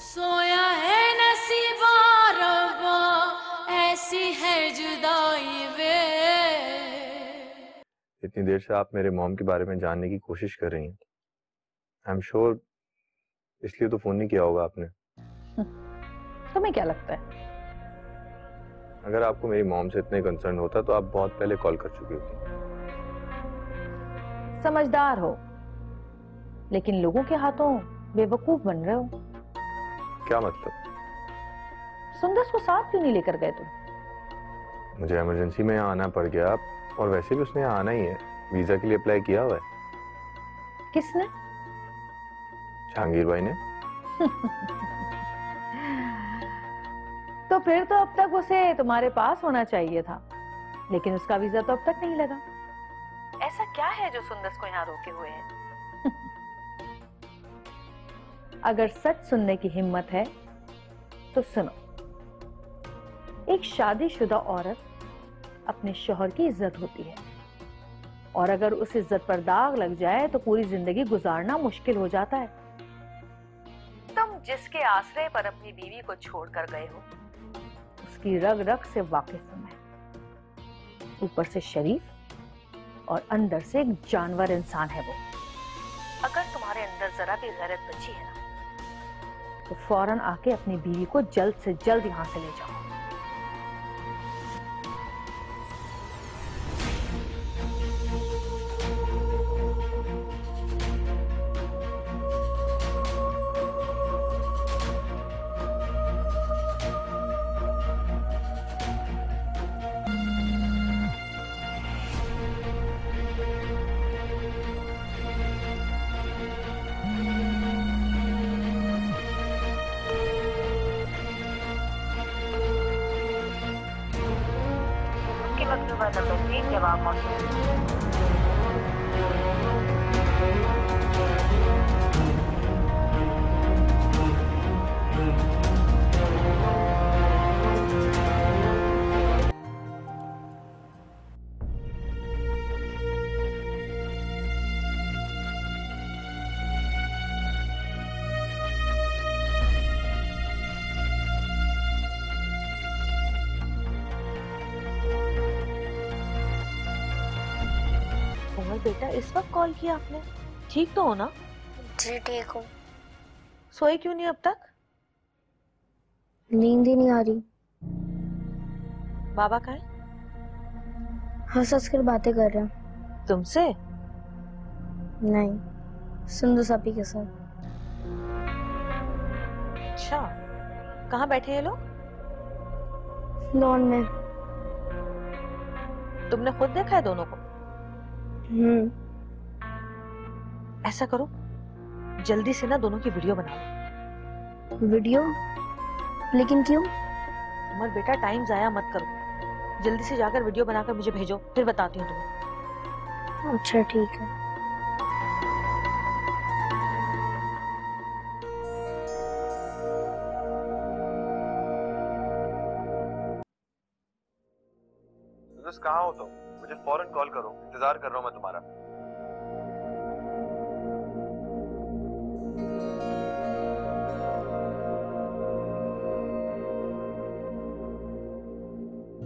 सोया है नसीबा रब्बा ऐसी है जुदाई वे। इतनी देर से आप मेरे मॉम के बारे में जानने की कोशिश कर रही हैं। आई एम श्योर इसलिए तो फ़ोन नहीं किया होगा आपने। तुम्हें क्या लगता है? अगर आपको मेरी मॉम से इतने कंसर्न होता तो आप बहुत पहले कॉल कर चुकी होती। समझदार हो। लेकिन लोगों के हाथों बेवकूफ़ बन रहे हो। क्या मतलब? सुंदर को साथ क्यों नहीं लेकर गए तुम? मुझे इमरजेंसी में यहाँ आना पड़ गया और वैसे भी उसने यहाँ आना ही है। वीज़ा के लिए अप्लाई किया हुआ है। किसने? जहांगीर भाई ने। तो फिर तो अब तक उसे तुम्हारे पास होना चाहिए था। लेकिन उसका वीज़ा तो अब तक नहीं लगा। ऐसा क्या है जो सुंदर को यहाँ रोके हुए है? अगर सच सुनने की हिम्मत है तो सुनो। एक शादीशुदा औरत अपने शोहर की इज़्ज़त होती है। और अगर उस इज़्ज़त पर दाग लग जाए तो पूरी ज़िंदगी गुजारना मुश्किल हो जाता है। तुम जिसके आश्रय पर अपनी बीवी को छोड़कर गए हो, उसकी रग रग से वाकिफ हूँ। मैं ऊपर से शरीफ और अंदर से एक जानवर इंसान है वो। अगर तुम्हारे अंदर जरा भी गैरत बची है ना तो फ़ौरन आके अपनी बीवी को जल्द से जल्द यहाँ से ले जाओ। Thank you for the message about बेटा इस वक्त कॉल किया आपने? ठीक तो हो ना? जी ठीक हूँ। सोए क्यों नहीं अब तक? नींद ही नहीं आ रही। बाबा कहा हंस हंस कर बातें कर रहे हैं। तुमसे? नहीं सुंदर सापी के साथ। अच्छा कहाँ बैठे हैं लोग? लॉन में। तुमने खुद देखा है दोनों को? हम्म। ऐसा करो जल्दी से ना दोनों की वीडियो बना लो वीडियो लेकिन क्यों? उमर बेटा टाइम जाया मत करो। जल्दी से जाकर वीडियो बनाकर मुझे भेजो फिर बताती हूँ तुम्हें। अच्छा ठीक है। बस कहाँ हो तुम? मुझे फ़ौरन कॉल करो। इंतज़ार कर रहा हूँ मैं तुम्हारा।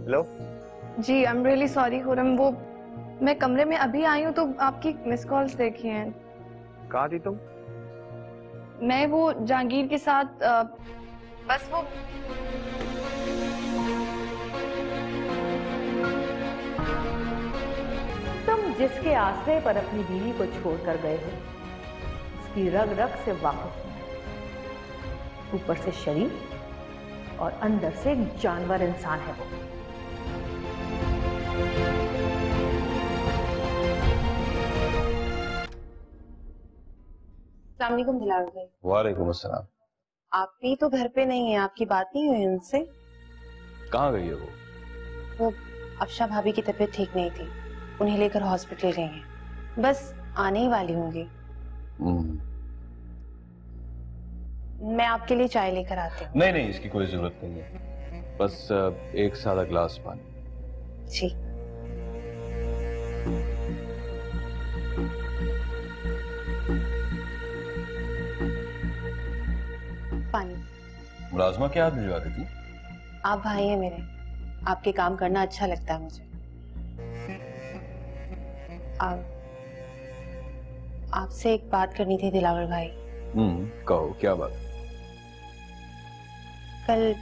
Hello ji I am really sorry Khurram वो मैं कमरे में अभी आई हूँ तो आपकी मिस कॉल्स देखी हैं। कहाँ थी तुम? मैं वो जहांगीर के साथ अ, बस वो जिसके आश्रय पर अपनी बीवी को छोड़कर गए हो। उसकी रग रग से वाकिफ हूँ। ऊपर से शरीफ और अंदर से एक जानवर इंसान है वो। वालेकुम अस्सलाम। आप भी तो घर पे नहीं है आपकी बात नहीं हुई उनसे? कहाँ गई है वो? वो अफशा भाभी की तबीयत ठीक नहीं थी। उन्हें लेकर हॉस्पिटल गई हैं। बस आने ही वाली होंगी। हम्म, मैं आपके लिए चाय लेकर आती हूँ। नहीं नहीं इसकी कोई ज़रूरत नहीं है। बस एक सादा ग्लास पानी। जी। पानी। मुलाजमा क्या भिजवा रही थी? आप भाई हैं मेरे। आपके काम करना अच्छा लगता है मुझे। आप आपसे एक बात करनी थी दिलावर भाई। हम्म कहो क्या बात? कल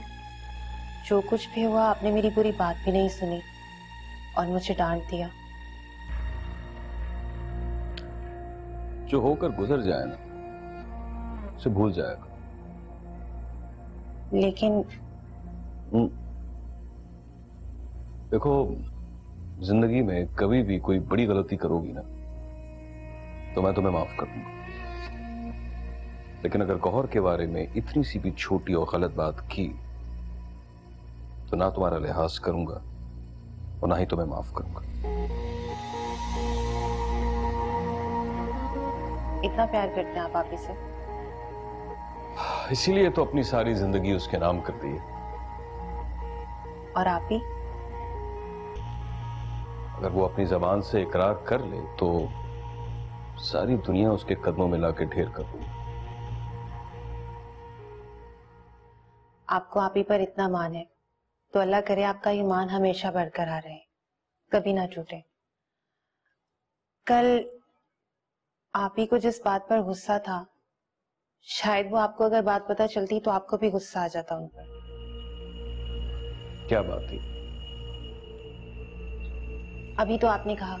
जो कुछ भी हुआ आपने मेरी पूरी बात भी नहीं सुनी और मुझे डांट दिया। जो होकर गुजर जाए ना उसे भूल जाएगा लेकिन हम्म। देखो ज़िंदगी में कभी भी कोई बड़ी गलती करोगी ना तो मैं तुम्हें माफ़ कर दूँगा। लेकिन अगर गौहर के बारे में इतनी सी भी छोटी और गलत बात की तो ना तुम्हारा लिहाज करूँगा और ना ही तुम्हें माफ़ करूँगा। इतना प्यार करते हैं आप आप से? इसीलिए तो अपनी सारी ज़िंदगी उसके नाम कर दी है। और आप ही अगर वो अपनी जबान से इकरार कर ले तो सारी दुनिया उसके कदमों में लाके ढेर कर दूँगा। आपको आप ही पर इतना मान है तो अल्लाह करे आपका ये मान हमेशा बरकरार रहे कभी ना टूटे कल आप ही को जिस बात पर गुस्सा था शायद वो आपको अगर बात पता चलती तो आपको भी गुस्सा आ जाता उन पर। क्या बात थी? अभी तो आपने कहा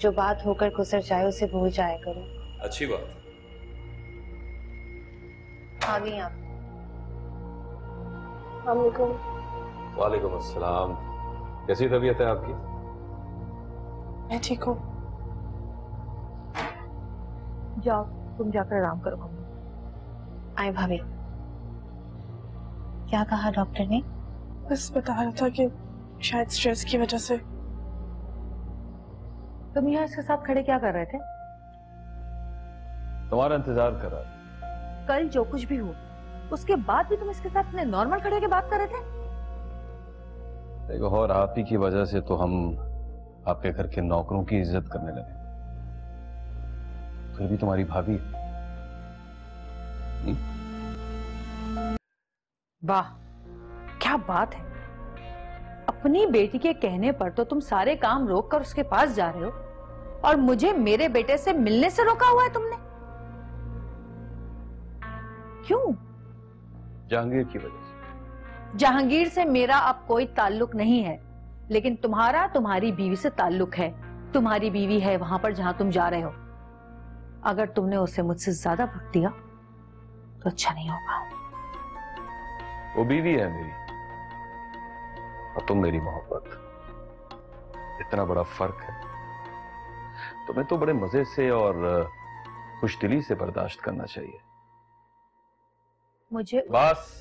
जो बात होकर गुजर जाए उसे भूल जाया करो। अच्छी बात। आ गई आप। वालेकुम। अस्सलाम। कैसी तबीयत है आपकी? मैं ठीक हूँ। जाओ तुम जाकर आराम करो आए भाभी। क्या कहा डॉक्टर ने? बस बता रहा था कि शायद स्ट्रेस की वजह से तुम यहाँ इसके साथ खड़े क्या कर रहे थे? तुम्हारा इंतज़ार कर रहा कल जो कुछ भी हो उसके बाद भी तुम इसके साथ इतने नॉर्मल खड़े के बात कर रहे थे? देखो और आप ही की वजह से तो हम आपके घर के नौकरों की इज़्ज़त करने लगे। फिर भी तुम्हारी भाभी वाह क्या बात है। अपनी बेटी के कहने पर तो तुम सारे काम रोक कर उसके पास जा रहे हो। और मुझे मेरे बेटे से मिलने से रोका हुआ है तुमने? क्यों? जहांगीर की वजह से। जहांगीर से मेरा अब कोई ताल्लुक नहीं है लेकिन तुम्हारा तुम्हारी बीवी से ताल्लुक है। तुम्हारी बीवी है वहाँ पर जहाँ तुम जा रहे हो। अगर तुमने उसे मुझसे ज़्यादा वक्त दिया तो अच्छा नहीं होगा। वो बीवी है मेरी और तुम मेरी मोहब्बत। इतना बड़ा फ़र्क है। तुम्हें तो बड़े मज़े से और खुशदिली से बर्दाश्त करना चाहिए। मुझे बस।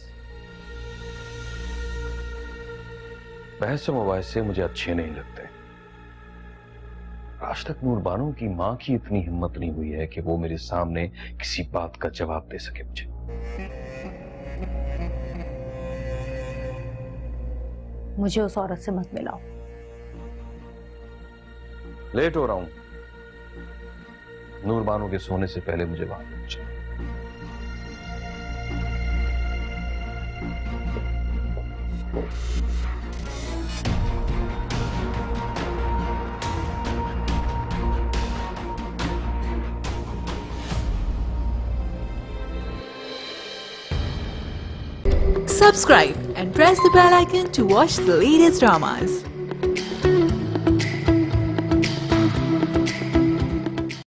बहस मुबासे मुझे अच्छे नहीं लगते। आज तक नूरबानों की माँ की इतनी हिम्मत नहीं हुई है कि वो मेरे सामने किसी बात का जवाब दे सके मुझे। मुझे उस औरत से मत मिलाओ। लेट हो रहा हूँ। नूरबानों के सोने से पहले मुझे वहाँ पहुँचा Subscribe and press the bell icon to watch the latest dramas.